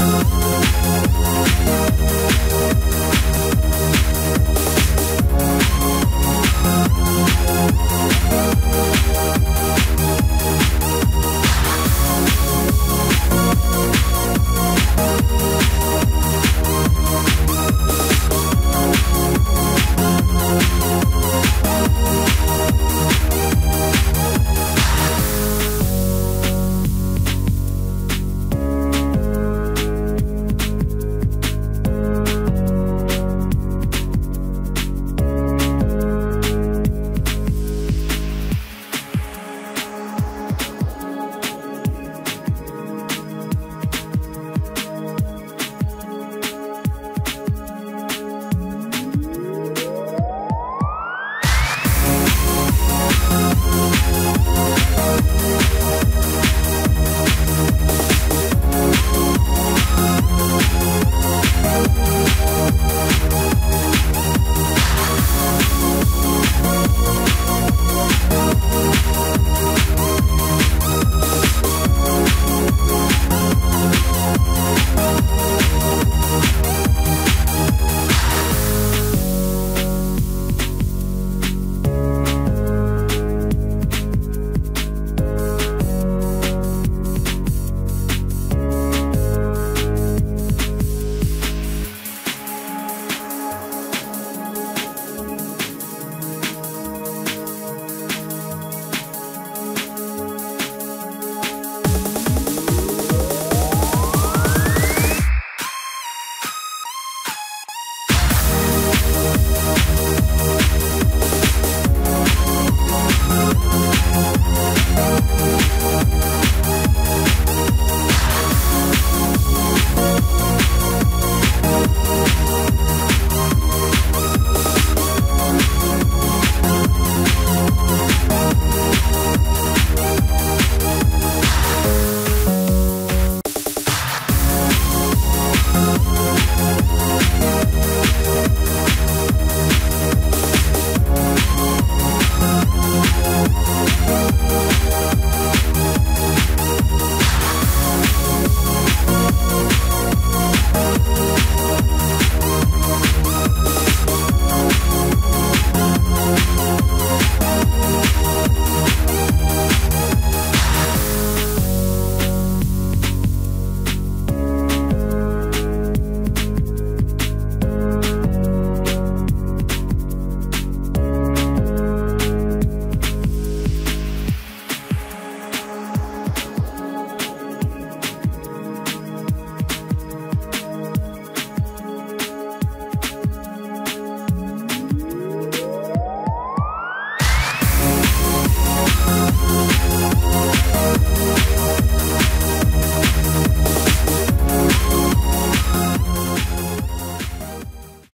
Oh.